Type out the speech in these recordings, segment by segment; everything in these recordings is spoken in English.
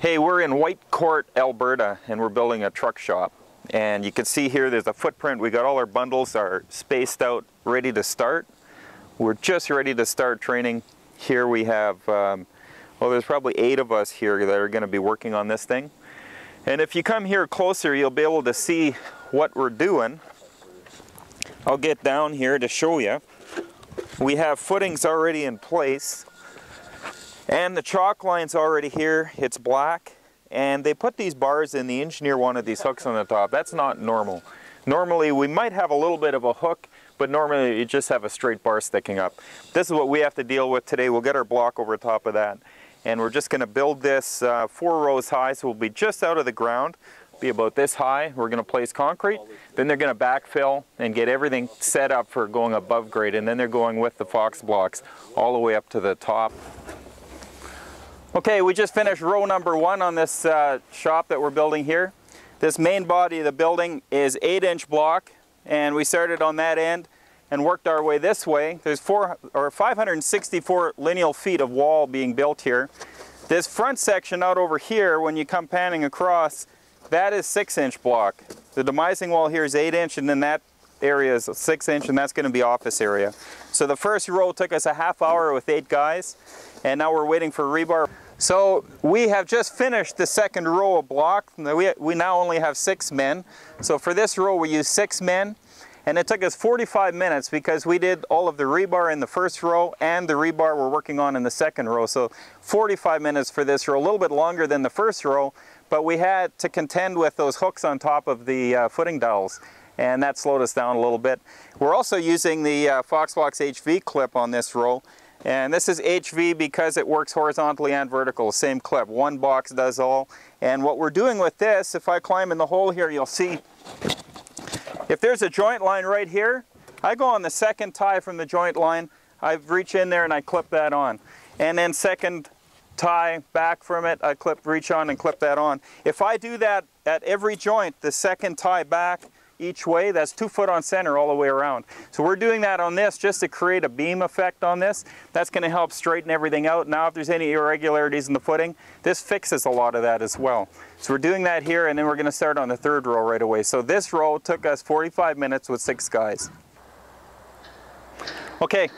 Hey, we're in Whitecourt, Alberta, and we're building a truck shop. And you can see here there's a footprint. We got all our bundles are spaced out, ready to start. We're just ready to start training. Here we have, um, well, there's probably eight of us here that are going to be working on this thing. And if you come here closer, you'll be able to see what we're doing. I'll get down here to show you. We have footings already in place. And the chalk line's already here. It's black. And they put these bars in, the engineer wanted these hooks on the top. That's not normal. Normally we might have a little bit of a hook, but normally you just have a straight bar sticking up. This is what we have to deal with today. We'll get our block over top of that. And we're just going to build this uh, four rows high, so we'll be just out of the ground, be about this high. We're going to place concrete. Then they're going to backfill and get everything set up for going above grade. And then they're going with the Fox blocks all the way up to the top. Okay, we just finished row number one on this uh, shop that we're building here. This main body of the building is 8 inch block and we started on that end and worked our way this way. There's four or 564 lineal feet of wall being built here. This front section out over here, when you come panning across, that is 6 inch block. The demising wall here is 8 inch and then that area is 6 inch and that's going to be office area. So the first row took us a half hour with 8 guys and now we're waiting for rebar. So we have just finished the second row of block. We, we now only have six men. So for this row we used six men and it took us 45 minutes because we did all of the rebar in the first row and the rebar we're working on in the second row. So 45 minutes for this row, a little bit longer than the first row, but we had to contend with those hooks on top of the uh, footing dowels and that slowed us down a little bit. We're also using the uh, Fox Blocks HV clip on this roll. and this is HV because it works horizontally and vertical, same clip. One box does all. And what we're doing with this, if I climb in the hole here, you'll see if there's a joint line right here, I go on the second tie from the joint line, I reach in there and I clip that on. And then second tie back from it, I clip, reach on and clip that on. If I do that at every joint, the second tie back, each way, that's two foot on center all the way around. So we're doing that on this just to create a beam effect on this. That's going to help straighten everything out. Now if there's any irregularities in the footing, this fixes a lot of that as well. So we're doing that here and then we're going to start on the third row right away. So this row took us 45 minutes with six guys. Okay,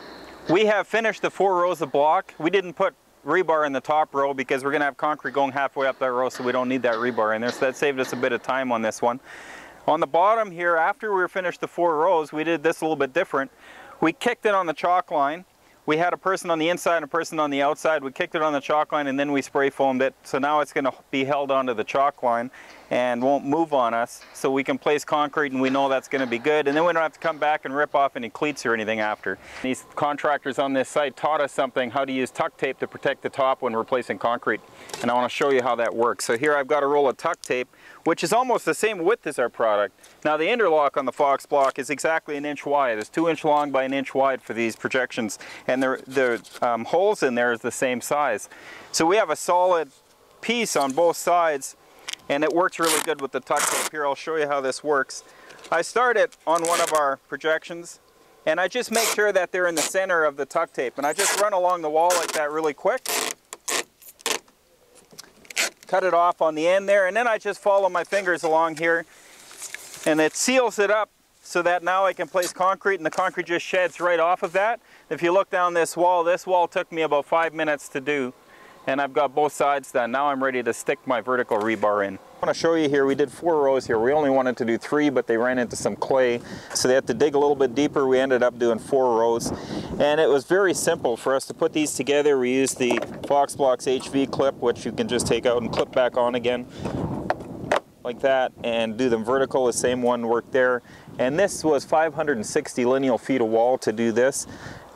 we have finished the four rows of block. We didn't put rebar in the top row because we're going to have concrete going halfway up that row so we don't need that rebar in there. So that saved us a bit of time on this one. On the bottom here, after we were finished the four rows, we did this a little bit different. We kicked it on the chalk line. We had a person on the inside and a person on the outside. We kicked it on the chalk line and then we spray foamed it. So now it's going to be held onto the chalk line and won't move on us. So we can place concrete and we know that's going to be good. And then we don't have to come back and rip off any cleats or anything after. These contractors on this site taught us something, how to use tuck tape to protect the top when replacing concrete. And I want to show you how that works. So here I've got a roll of tuck tape which is almost the same width as our product. Now the interlock on the Fox block is exactly an inch wide. It's two inch long by an inch wide for these projections and the, the um, holes in there is the same size. So we have a solid piece on both sides and it works really good with the tuck tape. Here I'll show you how this works. I start it on one of our projections and I just make sure that they're in the center of the tuck tape and I just run along the wall like that really quick cut it off on the end there and then I just follow my fingers along here and it seals it up so that now I can place concrete and the concrete just sheds right off of that. If you look down this wall, this wall took me about five minutes to do and I've got both sides done. Now I'm ready to stick my vertical rebar in. I want to show you here, we did four rows here. We only wanted to do three, but they ran into some clay, so they had to dig a little bit deeper. We ended up doing four rows, and it was very simple for us to put these together. We used the Fox Blocks HV clip, which you can just take out and clip back on again, like that, and do them vertical. The same one worked there. And this was 560 lineal feet of wall to do this.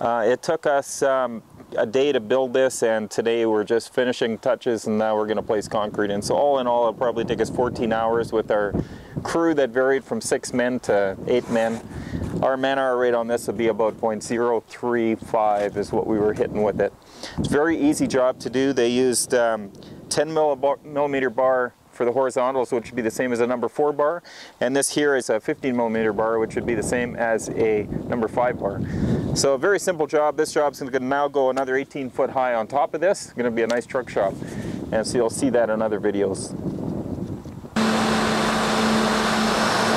Uh, it took us um, a day to build this and today we're just finishing touches and now we're going to place concrete in. So all in all it'll probably take us 14 hours with our crew that varied from six men to eight men. Our man hour rate on this would be about 0.035 is what we were hitting with it. It's a very easy job to do. They used um, 10 millimeter bar for the horizontals, which would be the same as a number 4 bar. And this here is a 15 millimeter bar, which would be the same as a number 5 bar. So a very simple job. This job's going to now go another 18 foot high on top of this. It's going to be a nice truck shop. And so you'll see that in other videos.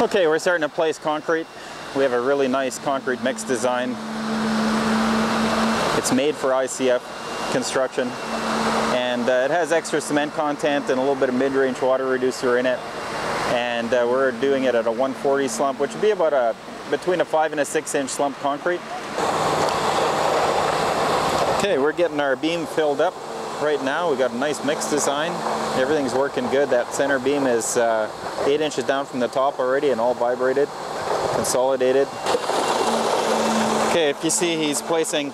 Okay, we're starting to place concrete. We have a really nice concrete mix design. It's made for ICF construction and uh, it has extra cement content and a little bit of mid-range water reducer in it and uh, we're doing it at a 140 slump which would be about a between a 5 and a 6 inch slump concrete. Okay, we're getting our beam filled up right now. we've got a nice mix design. Everything's working good. That center beam is uh, 8 inches down from the top already and all vibrated, consolidated. Okay, if you see he's placing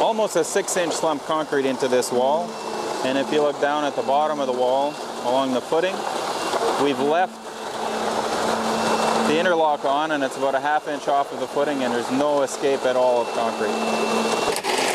almost a 6 inch slump concrete into this wall. And if you look down at the bottom of the wall along the footing, we've left the interlock on and it's about a half inch off of the footing and there's no escape at all of concrete.